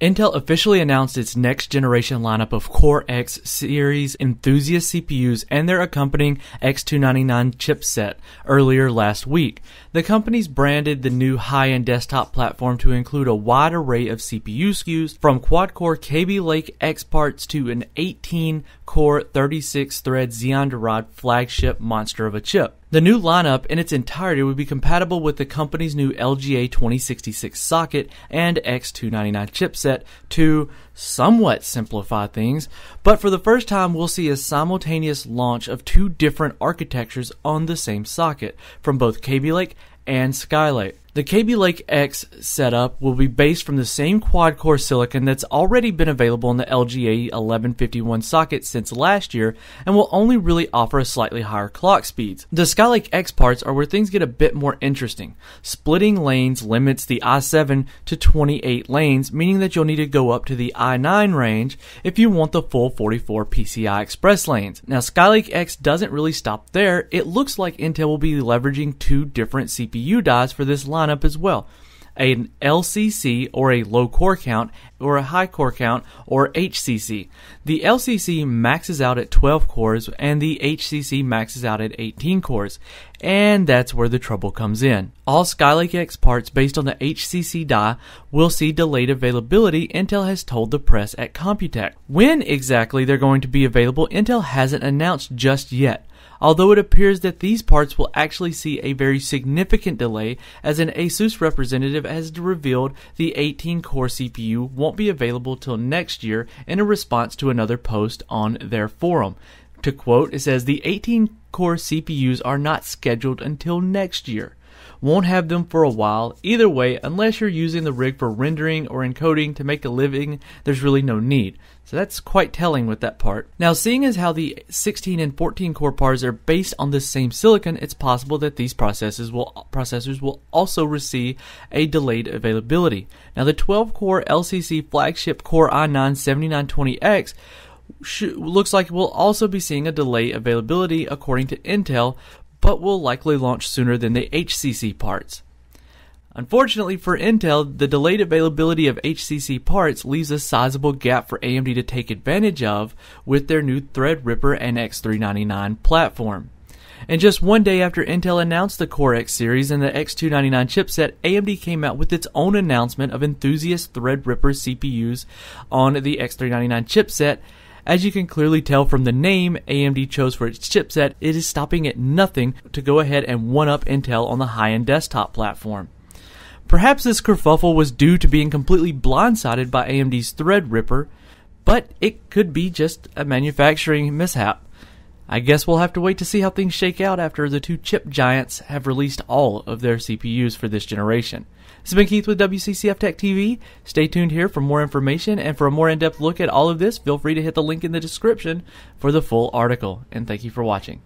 Intel officially announced its next generation lineup of Core X series enthusiast CPUs and their accompanying X299 chipset earlier last week. The company's branded the new high-end desktop platform to include a wide array of CPU SKUs from quad-core Kaby Lake X parts to an 18-core 36-thread Xeon-derived flagship monster of a chip. The new lineup in its entirety would be compatible with the company's new LGA 2066 socket and X299 chipset to somewhat simplify things, but for the first time we'll see a simultaneous launch of two different architectures on the same socket from both Kaby Lake and Skylake. The Kaby Lake X setup will be based from the same quad core silicon that's already been available in the LGA 1151 socket since last year and will only really offer a slightly higher clock speeds. The Skylake X parts are where things get a bit more interesting. Splitting lanes limits the i7 to 28 lanes, meaning that you'll need to go up to the i9 range if you want the full 44 PCI Express lanes. Now Skylake X doesn't really stop there. It looks like Intel will be leveraging two different CPU dies for this line lineup as well an LCC or a low core count or a high core count or HCC. The LCC maxes out at 12 cores and the HCC maxes out at 18 cores. And that's where the trouble comes in. All Skylake X parts based on the HCC die will see delayed availability, Intel has told the press at Computex. When exactly they're going to be available, Intel hasn't announced just yet although it appears that these parts will actually see a very significant delay as an Asus representative has revealed the 18 core CPU won't be available till next year in a response to another post on their forum. To quote, it says the 18 core CPUs are not scheduled until next year. Won't have them for a while. Either way, unless you're using the rig for rendering or encoding to make a living, there's really no need. So that's quite telling with that part. Now, seeing as how the 16 and 14 core parts are based on the same silicon, it's possible that these processors will processors will also receive a delayed availability. Now, the 12 core LCC flagship Core i9 7920X looks like we'll also be seeing a delay availability according to Intel, but will likely launch sooner than the HCC parts. Unfortunately for Intel, the delayed availability of HCC parts leaves a sizable gap for AMD to take advantage of with their new Threadripper and X399 platform. And just one day after Intel announced the Core X series and the X299 chipset, AMD came out with its own announcement of enthusiast Threadripper CPUs on the X399 chipset as you can clearly tell from the name AMD chose for its chipset, it is stopping at nothing to go ahead and one up Intel on the high end desktop platform. Perhaps this kerfuffle was due to being completely blindsided by AMD's Threadripper, but it could be just a manufacturing mishap. I guess we'll have to wait to see how things shake out after the two chip giants have released all of their CPUs for this generation. This has been Keith with WCCF Tech TV. Stay tuned here for more information, and for a more in depth look at all of this, feel free to hit the link in the description for the full article. And thank you for watching.